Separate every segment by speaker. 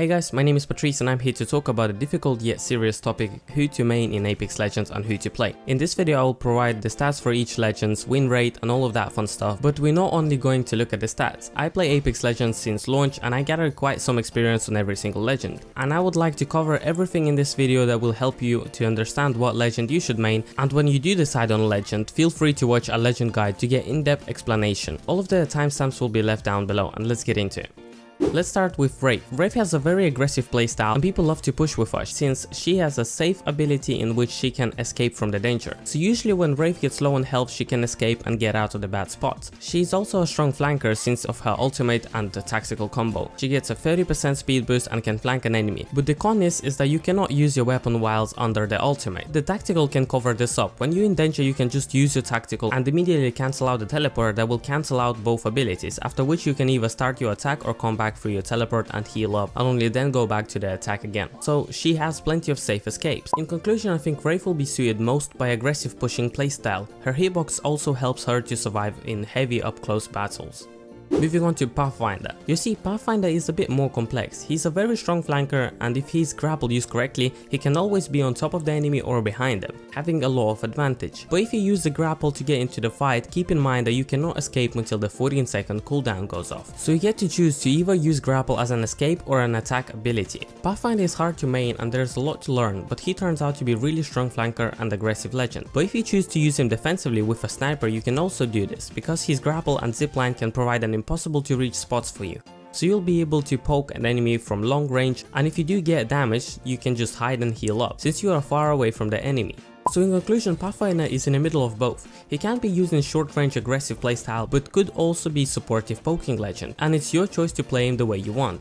Speaker 1: Hey guys, my name is Patrice and I'm here to talk about a difficult yet serious topic, who to main in Apex Legends and who to play. In this video I will provide the stats for each Legends, win rate and all of that fun stuff, but we're not only going to look at the stats. I play Apex Legends since launch and I gathered quite some experience on every single legend. And I would like to cover everything in this video that will help you to understand what legend you should main and when you do decide on a legend, feel free to watch a legend guide to get in-depth explanation. All of the timestamps will be left down below and let's get into it. Let's start with Wraith. Wraith has a very aggressive playstyle and people love to push with her since she has a safe ability in which she can escape from the danger. So usually when Wraith gets low on health she can escape and get out of the bad spots. She's also a strong flanker since of her ultimate and the tactical combo. She gets a 30% speed boost and can flank an enemy. But the con is, is that you cannot use your weapon whilst under the ultimate. The tactical can cover this up. When you're in danger you can just use your tactical and immediately cancel out the teleport that will cancel out both abilities after which you can either start your attack or come back for your teleport and heal up and only then go back to the attack again. So she has plenty of safe escapes. In conclusion I think Wraith will be suited most by aggressive pushing playstyle. Her hitbox also helps her to survive in heavy up close battles. Moving on to Pathfinder. You see, Pathfinder is a bit more complex. He's a very strong flanker and if he's grapple used correctly, he can always be on top of the enemy or behind them, having a lot of advantage. But if you use the grapple to get into the fight, keep in mind that you cannot escape until the 14 second cooldown goes off. So you get to choose to either use grapple as an escape or an attack ability. Pathfinder is hard to main and there's a lot to learn, but he turns out to be really strong flanker and aggressive legend. But if you choose to use him defensively with a sniper, you can also do this, because his grapple and zipline can provide an impossible to reach spots for you. So you'll be able to poke an enemy from long range and if you do get damaged, you can just hide and heal up since you are far away from the enemy. So in conclusion, Pathfinder is in the middle of both. He can be used in short range aggressive playstyle but could also be supportive poking legend and it's your choice to play him the way you want.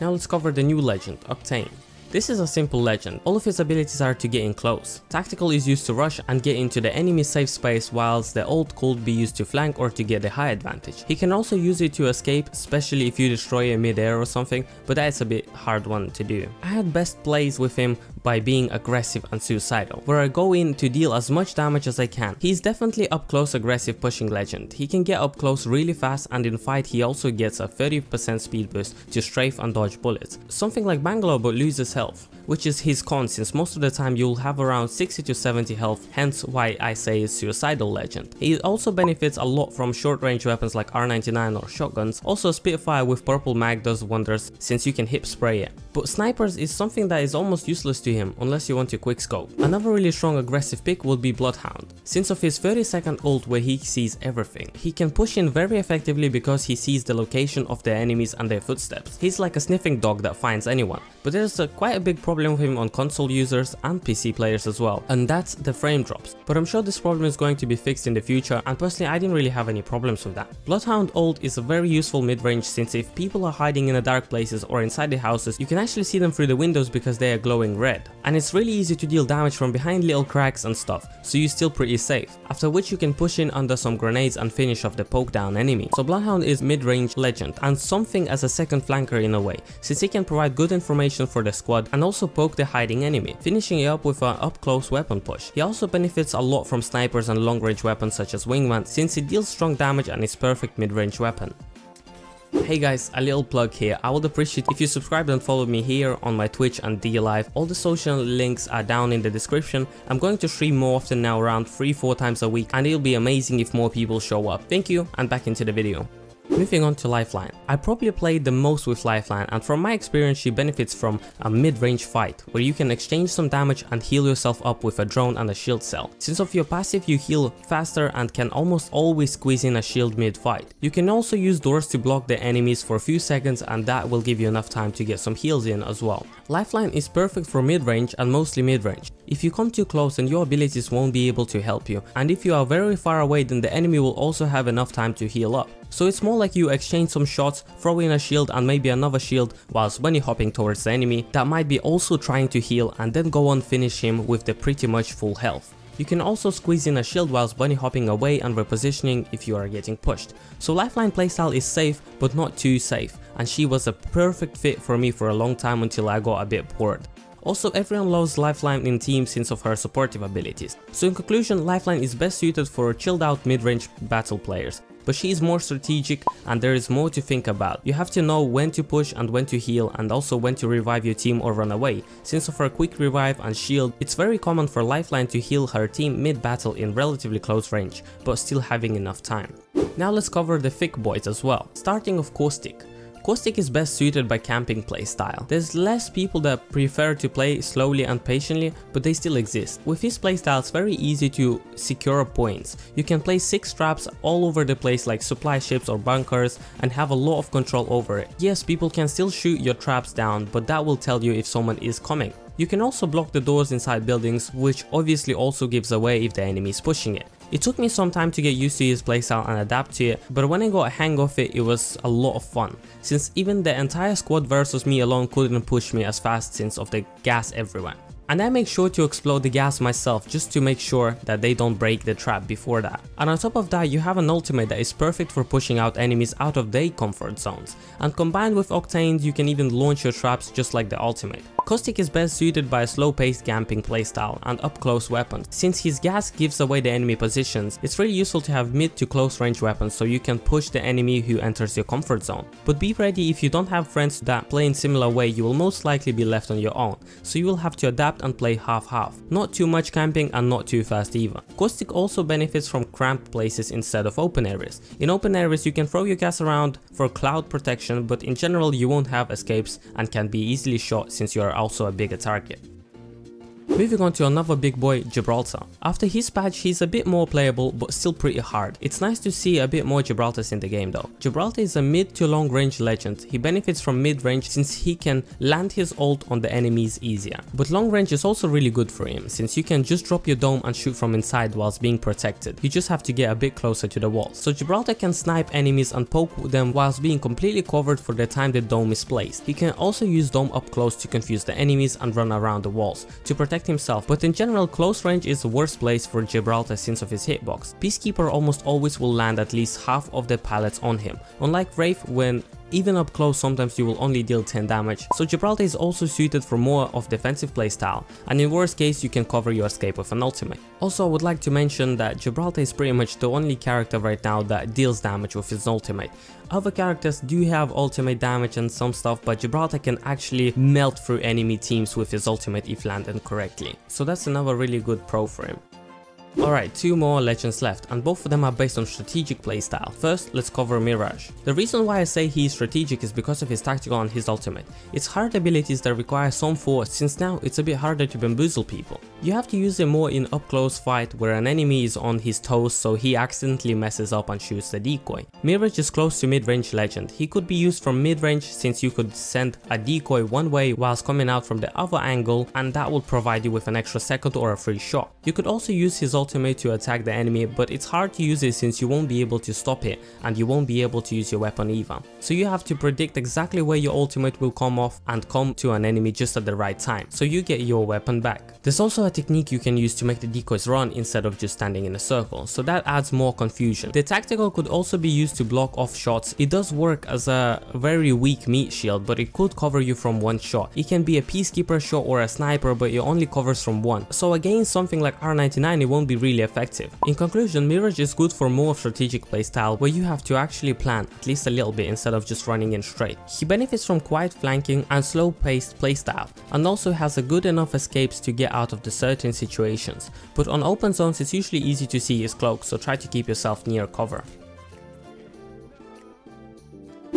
Speaker 1: Now let's cover the new legend, Octane. This is a simple legend, all of his abilities are to get in close. Tactical is used to rush and get into the enemy safe space whilst the ult could be used to flank or to get the high advantage. He can also use it to escape, especially if you destroy a mid-air or something, but that's a bit hard one to do. I had best plays with him by being aggressive and suicidal, where I go in to deal as much damage as I can. He's definitely up close aggressive pushing legend. He can get up close really fast and in fight he also gets a 30% speed boost to strafe and dodge bullets. Something like Bangalore but loses health which is his con since most of the time you'll have around 60 to 70 health, hence why I say it's suicidal legend. He also benefits a lot from short range weapons like R99 or shotguns, also Spitfire with purple mag does wonders since you can hip spray it. But snipers is something that is almost useless to him unless you want to quick scope. Another really strong aggressive pick would be Bloodhound. Since of his 30 second ult where he sees everything, he can push in very effectively because he sees the location of the enemies and their footsteps. He's like a sniffing dog that finds anyone, but there's a, quite a big problem problem with him on console users and PC players as well, and that's the frame drops. But I'm sure this problem is going to be fixed in the future and personally I didn't really have any problems with that. Bloodhound ult is a very useful mid-range since if people are hiding in the dark places or inside the houses, you can actually see them through the windows because they are glowing red. And it's really easy to deal damage from behind little cracks and stuff, so you're still pretty safe. After which you can push in under some grenades and finish off the poke down enemy. So Bloodhound is mid-range legend and something as a second flanker in a way, since he can provide good information for the squad and also poke the hiding enemy, finishing it up with an up close weapon push. He also benefits a lot from snipers and long range weapons such as Wingman since it deals strong damage and is perfect mid range weapon. Hey guys, a little plug here. I would appreciate if you subscribe and follow me here on my Twitch and DLive. All the social links are down in the description. I'm going to stream more often now around 3-4 times a week and it'll be amazing if more people show up. Thank you and back into the video. Moving on to Lifeline. I probably played the most with Lifeline and from my experience she benefits from a mid-range fight where you can exchange some damage and heal yourself up with a drone and a shield cell. Since of your passive you heal faster and can almost always squeeze in a shield mid-fight. You can also use doors to block the enemies for a few seconds and that will give you enough time to get some heals in as well. Lifeline is perfect for mid-range and mostly mid-range. If you come too close then your abilities won't be able to help you and if you are very far away then the enemy will also have enough time to heal up. So it's more like you exchange some shots, throw in a shield and maybe another shield whilst bunny hopping towards the enemy that might be also trying to heal and then go on finish him with the pretty much full health. You can also squeeze in a shield whilst bunny hopping away and repositioning if you are getting pushed. So Lifeline playstyle is safe but not too safe and she was a perfect fit for me for a long time until I got a bit bored. Also everyone loves Lifeline in team since of her supportive abilities. So in conclusion, Lifeline is best suited for chilled out mid-range battle players. but she is more strategic and there is more to think about. You have to know when to push and when to heal and also when to revive your team or run away. Since of her quick revive and shield, it's very common for Lifeline to heal her team mid-battle in relatively close range, but still having enough time. Now let's cover the thick boys as well, starting of Caustic. Caustic is best suited by camping playstyle. There's less people that prefer to play slowly and patiently, but they still exist. With his playstyle it's very easy to secure points. You can place 6 traps all over the place like supply ships or bunkers and have a lot of control over it. Yes, people can still shoot your traps down, but that will tell you if someone is coming. You can also block the doors inside buildings, which obviously also gives away if the enemy is pushing it. It took me some time to get used to his playstyle and adapt to it, but when I got a hang of it, it was a lot of fun, since even the entire squad versus me alone couldn't push me as fast since of the gas everywhere. And I make sure to explode the gas myself just to make sure that they don't break the trap before that. And on top of that you have an ultimate that is perfect for pushing out enemies out of their comfort zones. And combined with Octane you can even launch your traps just like the ultimate. Caustic is best suited by a slow-paced gamping playstyle and up-close weapons. Since his gas gives away the enemy positions, it's really useful to have mid to close range weapons so you can push the enemy who enters your comfort zone. But be ready if you don't have friends that play in similar way you will most likely be left on your own, so you will have to adapt and play half-half. Not too much camping and not too fast either. Caustic also benefits from cramped places instead of open areas. In open areas you can throw your gas around for cloud protection but in general you won't have escapes and can be easily shot since you are also a bigger target. Moving on to another big boy, Gibraltar. After his patch, he's a bit more playable but still pretty hard. It's nice to see a bit more Gibraltars in the game though. Gibraltar is a mid to long range legend. He benefits from mid range since he can land his ult on the enemies easier. But long range is also really good for him since you can just drop your dome and shoot from inside whilst being protected. You just have to get a bit closer to the wall. So Gibraltar can snipe enemies and poke them whilst being completely covered for the time the dome is placed. He can also use dome up close to confuse the enemies and run around the walls to protect protect himself, but in general close range is the worst place for Gibraltar since of his hitbox. Peacekeeper almost always will land at least half of the pallets on him, unlike Wraith when even up close sometimes you will only deal 10 damage, so Gibraltar is also suited for more of defensive playstyle, and in worst case you can cover your escape with an ultimate. Also I would like to mention that Gibraltar is pretty much the only character right now that deals damage with his ultimate. Other characters do have ultimate damage and some stuff, but Gibraltar can actually melt through enemy teams with his ultimate if landed correctly. So that's another really good pro for him. Alright, two more legends left and both of them are based on strategic playstyle. First, let's cover Mirage. The reason why I say he is strategic is because of his tactical and his ultimate. It's hard abilities that require some force since now it's a bit harder to bamboozle people. You have to use him more in up close fight where an enemy is on his toes so he accidentally messes up and shoots the decoy. Mirage is close to mid-range legend. He could be used from mid-range since you could send a decoy one way whilst coming out from the other angle and that will provide you with an extra second or a free shot. You could also use his ultimate to attack the enemy but it's hard to use it since you won't be able to stop it and you won't be able to use your weapon either. So you have to predict exactly where your ultimate will come off and come to an enemy just at the right time so you get your weapon back. There's also a technique you can use to make the decoys run instead of just standing in a circle so that adds more confusion. The tactical could also be used to block off shots. It does work as a very weak meat shield but it could cover you from one shot. It can be a peacekeeper shot or a sniper but it only covers from one. So against something like R99 it won't be really effective. In conclusion, Mirage is good for more strategic playstyle where you have to actually plan at least a little bit instead of just running in straight. He benefits from quiet flanking and slow paced playstyle and also has a good enough escapes to get out of the certain situations, but on open zones it's usually easy to see his cloak so try to keep yourself near cover.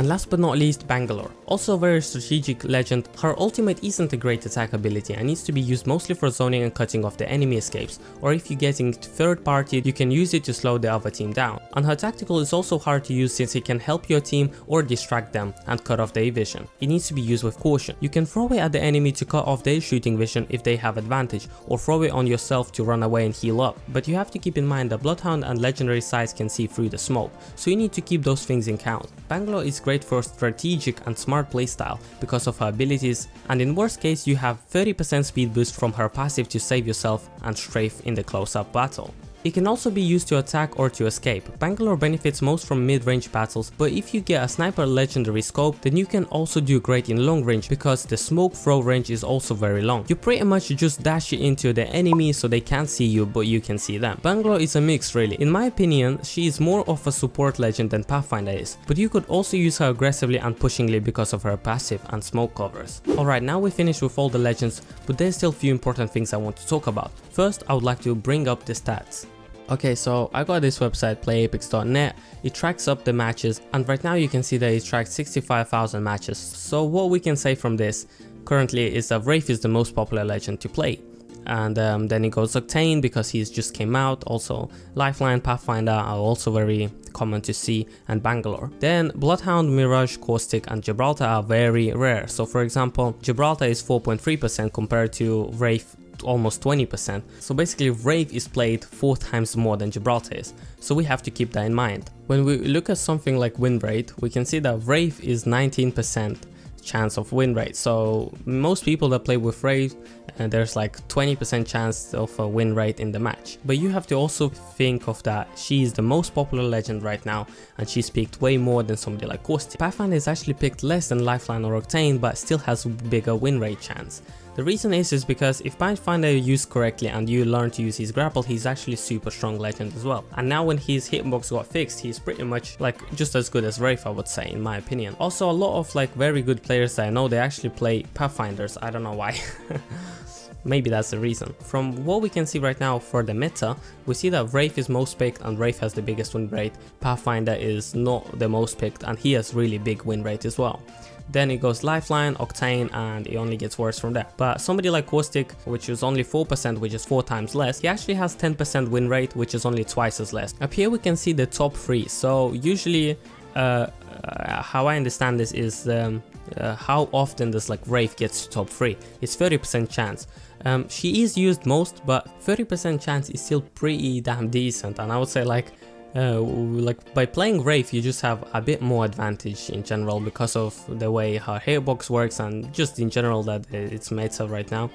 Speaker 1: And last but not least, Bangalore. Also a very strategic legend, her ultimate isn't a great attack ability and needs to be used mostly for zoning and cutting off the enemy escapes, or if you're getting third party, you can use it to slow the other team down. And her tactical is also hard to use since it can help your team or distract them and cut off their vision. It needs to be used with caution. You can throw it at the enemy to cut off their shooting vision if they have advantage, or throw it on yourself to run away and heal up. But you have to keep in mind that Bloodhound and legendary sides can see through the smoke, so you need to keep those things in count. Bangalore is great for strategic and smart playstyle because of her abilities and in worst case you have 30% speed boost from her passive to save yourself and strafe in the close-up battle. It can also be used to attack or to escape. Bangalore benefits most from mid-range battles, but if you get a sniper legendary scope, then you can also do great in long range because the smoke throw range is also very long. You pretty much just dash it into the enemy so they can't see you but you can see them. Bangalore is a mix really. In my opinion, she is more of a support legend than Pathfinder is, but you could also use her aggressively and pushingly because of her passive and smoke covers. Alright, now we finished with all the legends, but there's still a few important things I want to talk about. First, I would like to bring up the stats. Okay, so I got this website playapex.net, it tracks up the matches and right now you can see that it tracks 65,000 matches. So what we can say from this currently is that Wraith is the most popular legend to play. And um, then it goes Octane because he's just came out, also Lifeline, Pathfinder are also very common to see and Bangalore. Then Bloodhound, Mirage, Caustic and Gibraltar are very rare. So for example, Gibraltar is 4.3% compared to Wraith almost 20%. So basically Wraith is played 4 times more than Gibraltar is. So we have to keep that in mind. When we look at something like win rate, we can see that Wraith is 19% chance of win rate. So most people that play with Wraith, uh, there's like 20% chance of a win rate in the match. But you have to also think of that she is the most popular legend right now and she's picked way more than somebody like Caustic. Pathfinder is actually picked less than Lifeline or Octane but still has bigger win rate chance. The reason is is because if Pathfinder used correctly and you learn to use his grapple, he's actually super strong legend as well. And now when his hitbox got fixed, he's pretty much like just as good as Wraith I would say in my opinion. Also a lot of like very good players that I know they actually play Pathfinders, I don't know why. Maybe that's the reason. From what we can see right now for the meta, we see that Wraith is most picked and Wraith has the biggest win rate. Pathfinder is not the most picked and he has really big win rate as well. Then it goes Lifeline, Octane, and it only gets worse from there. But somebody like Caustic, which is only 4%, which is 4 times less, he actually has 10% win rate, which is only twice as less. Up here we can see the top 3. So usually, uh, uh, how I understand this is um, uh, how often does like Wraith gets to top 3. It's 30% chance. Um, she is used most, but 30% chance is still pretty damn decent. And I would say like uh, like by playing Wraith you just have a bit more advantage in general because of the way her hitbox works and just in general that it's meta right now.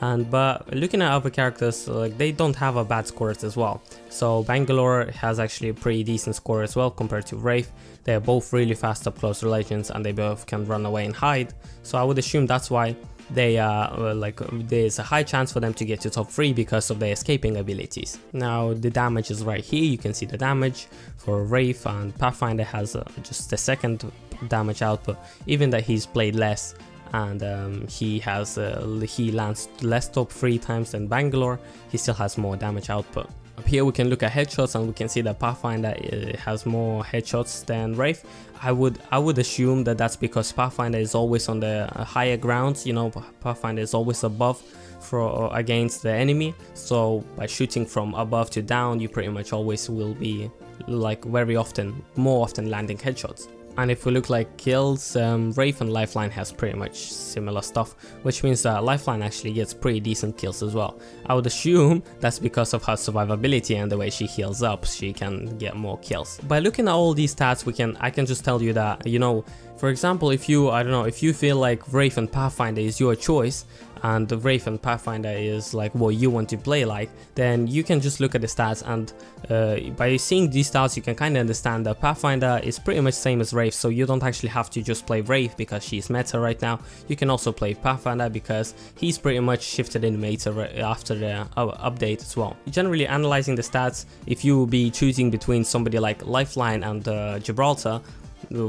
Speaker 1: And but looking at other characters like they don't have a bad scores as well. So Bangalore has actually a pretty decent score as well compared to Wraith. They are both really fast up close legends and they both can run away and hide. So I would assume that's why they are uh, like there's a high chance for them to get to top 3 because of their escaping abilities. Now the damage is right here, you can see the damage for Wraith and Pathfinder has uh, just the second damage output, even that he's played less and um, he has uh, he lands less top 3 times than Bangalore, he still has more damage output. Up here we can look at headshots and we can see that Pathfinder uh, has more headshots than Wraith. I would I would assume that that's because Pathfinder is always on the uh, higher grounds, you know, Pathfinder is always above for against the enemy. So by shooting from above to down, you pretty much always will be like very often, more often landing headshots. And if we look like kills, um, and Lifeline has pretty much similar stuff, which means that Lifeline actually gets pretty decent kills as well. I would assume that's because of her survivability and the way she heals up, she can get more kills. By looking at all these stats, we can I can just tell you that, you know, for example, if you, I don't know, if you feel like Wraith and Pathfinder is your choice, and the and Pathfinder is like what you want to play like, then you can just look at the stats and uh, by seeing these stats you can kind of understand that Pathfinder is pretty much same as Wraith so you don't actually have to just play Wraith because she's meta right now, you can also play Pathfinder because he's pretty much shifted in meta after the update as well. Generally analyzing the stats, if you will be choosing between somebody like Lifeline and uh, Gibraltar,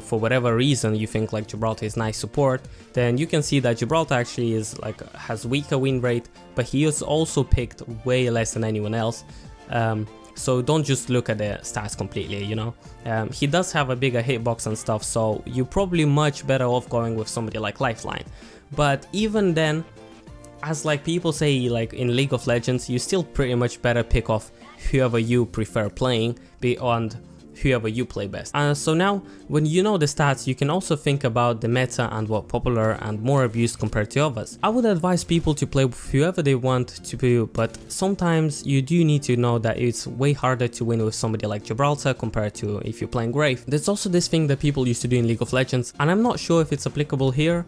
Speaker 1: for whatever reason you think like Gibraltar is nice support, then you can see that Gibraltar actually is like has weaker win rate, but he is also picked way less than anyone else. Um, so don't just look at the stats completely, you know. Um, he does have a bigger hitbox and stuff, so you're probably much better off going with somebody like Lifeline. But even then, as like people say like in League of Legends, you still pretty much better pick off whoever you prefer playing beyond whoever you play best. Uh, so now, when you know the stats, you can also think about the meta and what popular and more abused compared to others. I would advise people to play with whoever they want to be, but sometimes you do need to know that it's way harder to win with somebody like Gibraltar compared to if you're playing Wraith. There's also this thing that people used to do in League of Legends, and I'm not sure if it's applicable here,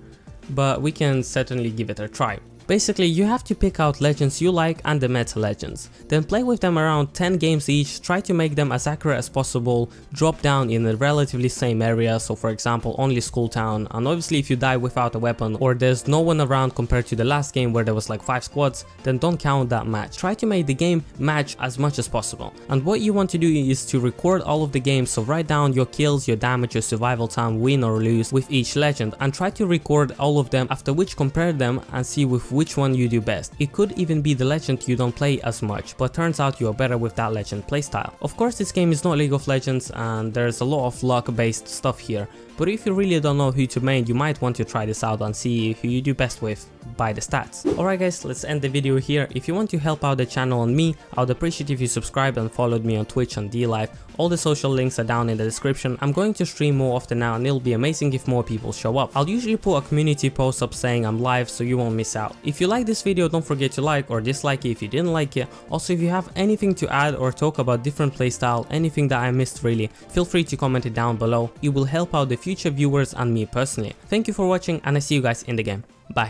Speaker 1: but we can certainly give it a try. Basically, you have to pick out legends you like and the meta legends. Then play with them around 10 games each, try to make them as accurate as possible, drop down in a relatively same area, so for example only Skull Town, and obviously if you die without a weapon or there's no one around compared to the last game where there was like 5 squads, then don't count that match. Try to make the game match as much as possible. And what you want to do is to record all of the games, so write down your kills, your damage, your survival time, win or lose with each legend and try to record all of them after which compare them and see with which one you do best. It could even be the legend you don't play as much, but turns out you are better with that legend playstyle. Of course this game is not League of Legends and there's a lot of luck based stuff here, but if you really don't know who to main, you might want to try this out and see who you do best with by the stats. Alright guys, let's end the video here. If you want to help out the channel and me, I would appreciate if you subscribe and followed me on Twitch and DLive. All the social links are down in the description. I'm going to stream more often now and it'll be amazing if more people show up. I'll usually put a community post up saying I'm live so you won't miss out. If you like this video, don't forget to like or dislike it if you didn't like it. Also, if you have anything to add or talk about different playstyle, anything that I missed really, feel free to comment it down below. It will help out the future viewers and me personally. Thank you for watching and I see you guys in the game. Bye.